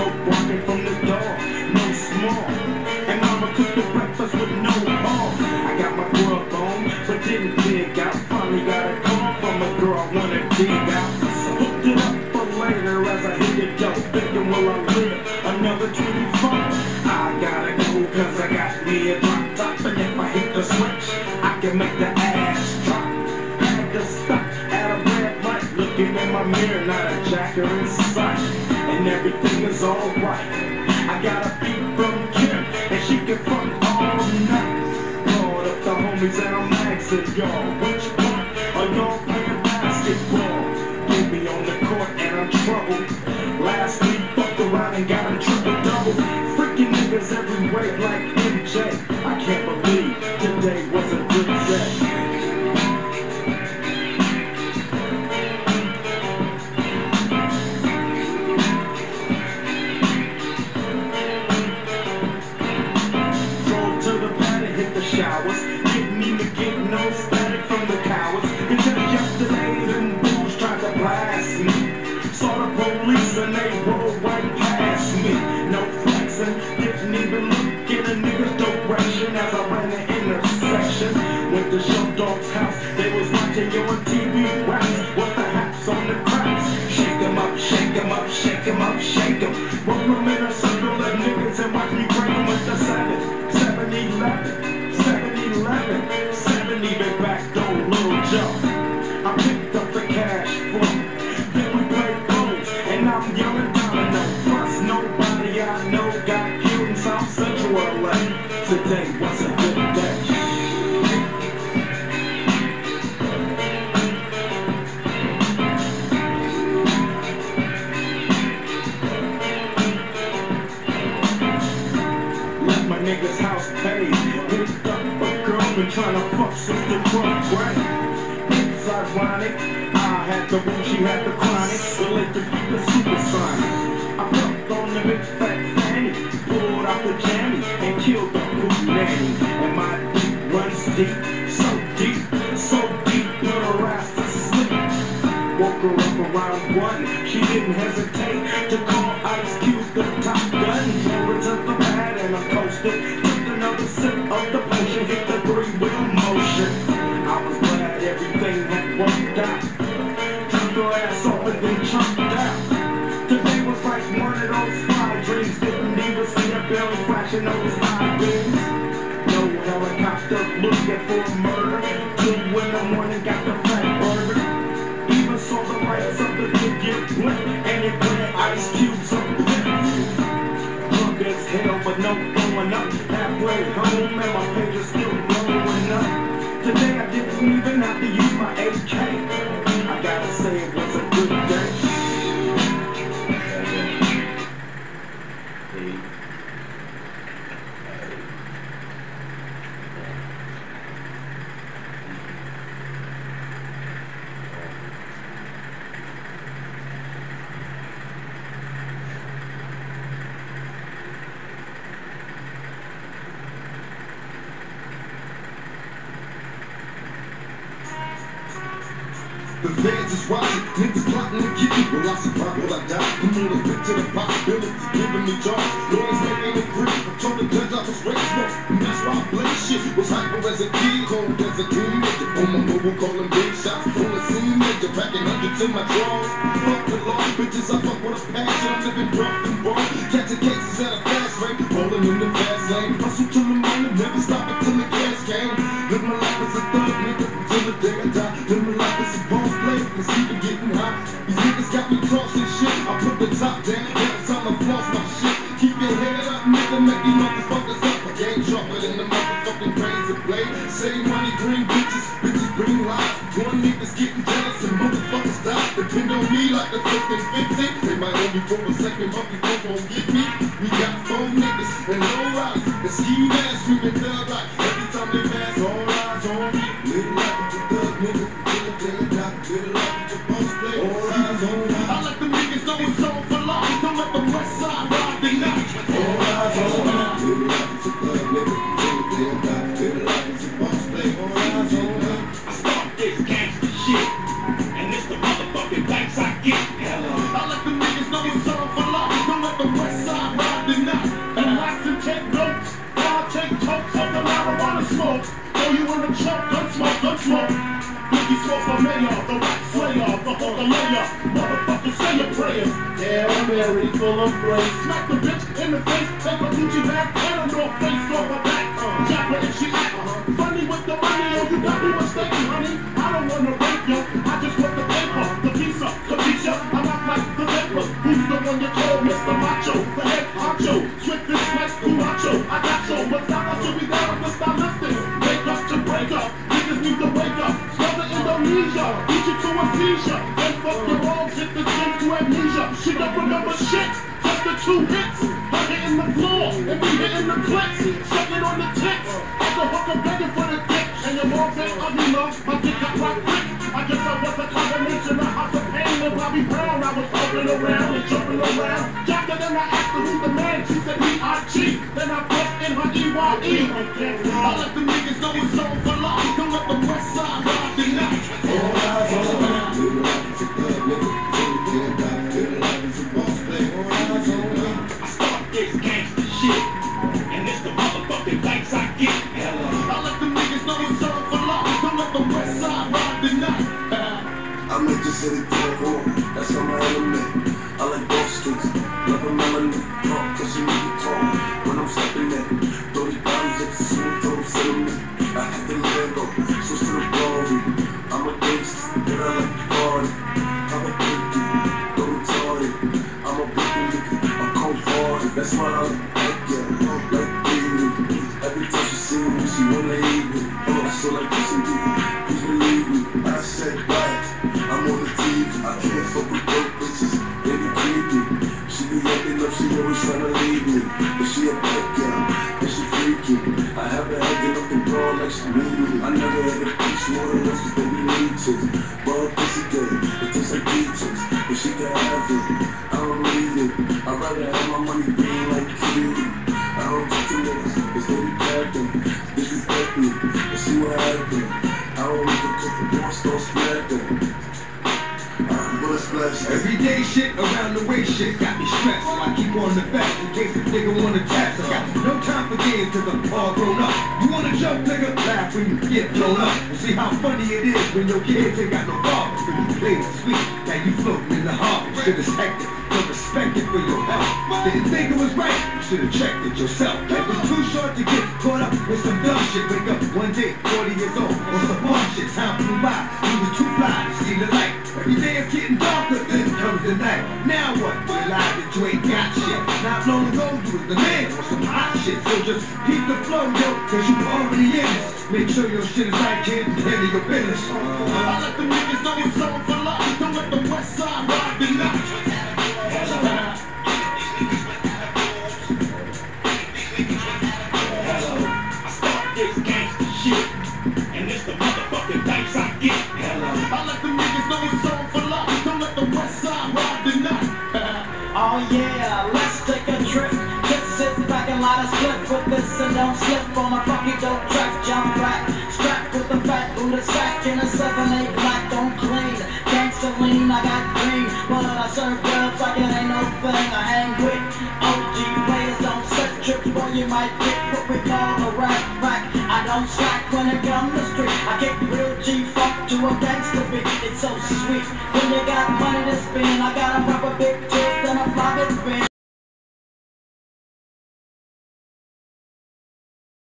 No barking from the door, no small. And I'ma the breakfast with no ball. I got my grub on, but didn't dig out. Finally got a call from a girl I wanna dig out. So hooked it up for later as I hit the dope. Thinking, will I live another 24? I gotta go, cause I got me a drop top. And if I hit the switch, I can make the up the homies and I'm police Today was a good day. Left my nigga's house paid. Picked up a girl, been trying to fuck since the 12th grade. It's ironic. I had the room, she had the chronic. Relate to keep it supersonic. I fucked on the big fat fanny. Pulled out the jammy and killed the deep so deep, so deep, put her ass to sleep. Woke her up around one. She didn't hesitate to call Ice Cube the top gun. Over to the pad and I coasted. Took another sip of the potion, hit the three wheel motion. I was glad everything had worked out. Took her ass off and then chunked out. Today was like one of those fly dreams. Didn't even see a belly flashing those no going up. Halfway home, and my page still blowing up. Today I didn't even have to use my AK. The feds is watching, niggas plotting to get me. Will I survive? Will I die? Come on, let's picture the possibility. Giving me jobs, lawyers making it free. I told the judge I was once, and that's why I play shit. Was hyper as a kid, cold as a teenager. On my mobile, calling big shots. On the scene, nigga, packing hundreds in my drawers. Fuck the law, bitches, I fuck with a passion. I'm living rough and raw. Catching cases at a fast rate, rolling in the fast lane. Hustle till the morning, never stop but before gon' get me. We got four niggas and no riders. And ski masks, we been thug like the. Motherfucker, say your prayers. Yeah, Mary, full of grace. Smack the bitch in the face, take a Gucci bag and a North Face off her back. Uh, Jack her if she act. Funny with the money, oh, you got me mistaken, honey. Two hits. Her hitting the floor, and me hitting the clips. Sucking on the tits, as a hooker begging for the dick. And your mom ain't ugly, love, my dick got rock quick. I guess I was a combination of House of Pain and Bobby Brown. I was jumping around and jumping around. After then I asked her who's the man, she said B.I.G. Then I put in her E-Y-E. I let the niggas know it's for life. Don't the west side ride the night. City that's how my element. I like both streets, love a always tryna leave me. But she a bad girl, and she freaky. I have her hanging up and raw like she need me. I never had a peach more than once, cause baby need chicks. Gonna splash that. Every day shit around the way shit got me stressed. So I keep on the back in case a nigga wanna test. I got no time for games cause I'm all grown up. You wanna joke, nigga? Laugh when you get blown up. And see how funny it is when your kids ain't got no father. When you play it sweet, now you floating in the harbor. Shit is hectic, no respect it for your health. Didn't think it was right, you should've checked it yourself. Life is too short to get caught up with some dumb shit. Wake up one day, 40 years old, shit is kid, and handle your business. I let the niggas know it's on for life. Don't let the west side ride the night. I I. I. Oh yeah, let's take a trip. Just sit back and light a split with this and don't slip on a funky dope track. Jump back, with the sack in a 7-8 black, don't clean. Gangsta lean, I got green, but I serve drugs like it ain't no thing. I hang with OG players, don't set trips, boy you might get what we call a rap rack. I don't slack when it comes to street. I kick real G funk to a gangster beat. It's so sweet when you got money to spend. I got a proper big twist and a private spin.